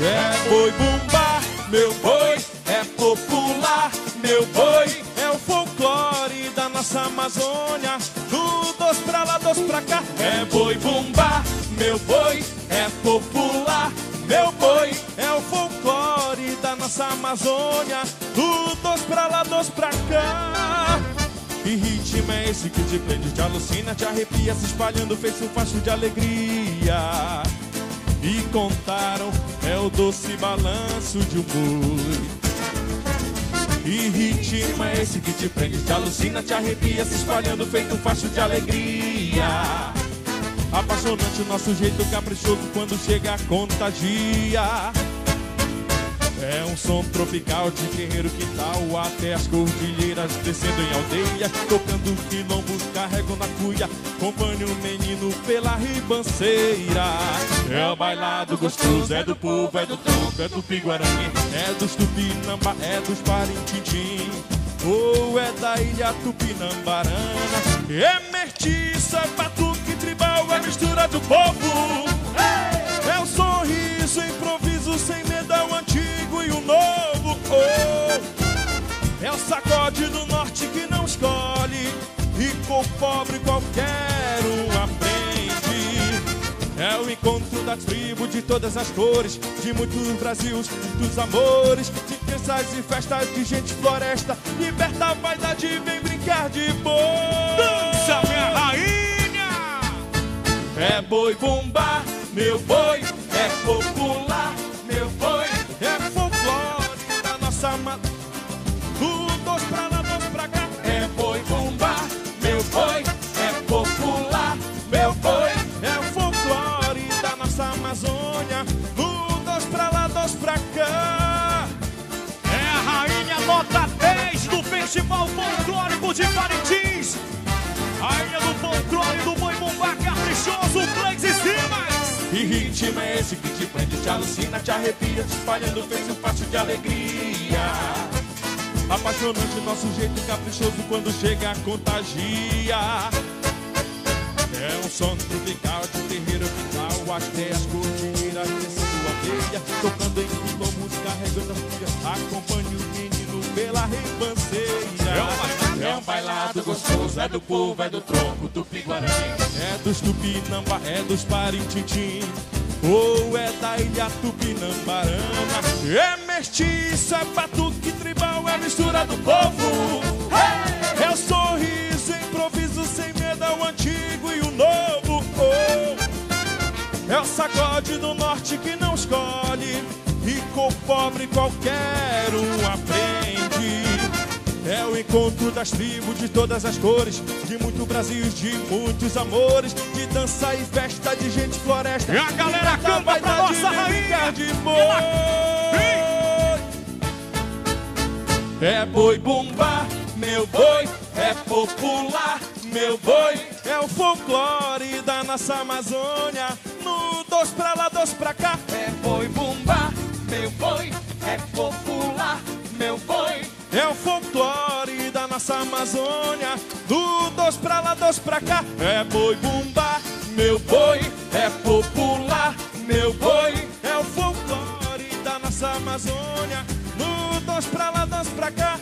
É boi bumbá, meu boi é popular, meu boi é o folclore da nossa Amazônia. Do pra lá, dos pra cá. É boi bumbá, meu boi é popular, meu boi é o folclore da nossa Amazônia. Do pra lá, dos pra cá. Que ritmo é esse que te prende, te alucina, te arrepia, se espalhando, fez um facho de alegria. E contaram, é o doce balanço de um boi. Que ritmo é esse que te prende, te alucina, te arrepia, se espalhando, feito um facho de alegria. Apaixonante o nosso jeito caprichoso quando chega contagia. É um som tropical de guerreiro que tal até as cordilheiras descendo em aldeia, tocando quilombos, carrego na cuia, acompanho o menino pela ribanceira. É o bailado gostoso, é do povo, é do tronco, é do piguarani, é dos tupinambá, é dos parintintim. Ou é da ilha Tupinambarana É mestiço, é batuque tribal, é mistura do povo É Rico ou pobre, qualquer um aprende. É o encontro das tribos de todas as cores De muitos Brasils, muitos amores De crianças e festas, de gente floresta. Liberta a vaidade, vem brincar de boi Dança, minha rainha! É boi bumbá, meu boi é popular, meu boi é folclore da nossa ma... Do dois pra lá, Amazônia. Do dois pra lá, dois pra cá. É a rainha nota 10 do Festival Folclórico de Parintins. Rainha do folclore do boi bumbá caprichoso, Plays e Simas. Que ritmo é esse que te prende, te alucina, te arrepia, te espalhando, fez um passo de alegria. Apaixonante nosso jeito caprichoso quando chega contagia. É um som tropical de terreiro vital, até as cordilheiras descendo a veia, tocando em quilombos, carregando a filha, acompanha o menino pela ribanceira. É um bailado. É um bailado gostoso, é do povo, é do tronco, do piguarani, é dos tupinambá, é dos parintintim. Ou é da ilha Tupinambarana É mestiço, é batuque tribal, é mistura do povo sacode do norte que não escolhe Rico ou pobre, qualquer um aprende é o encontro das tribos de todas as cores, de muito Brasil, de muitos amores, de dança e festa, de gente floresta. E a galera Liberta canta pra nossa rainha. De boi. É boi bumbá, meu boi é popular, meu boi é o folclore da nossa Amazônia. Dois pra lá, dois pra cá. É boi bumbá, meu boi é popular, meu boi é o folclore da nossa Amazônia. Do dois pra lá, dois pra cá. É boi bumbá, meu boi é popular, meu boi é o folclore da nossa Amazônia. Do dois pra lá, dois pra cá.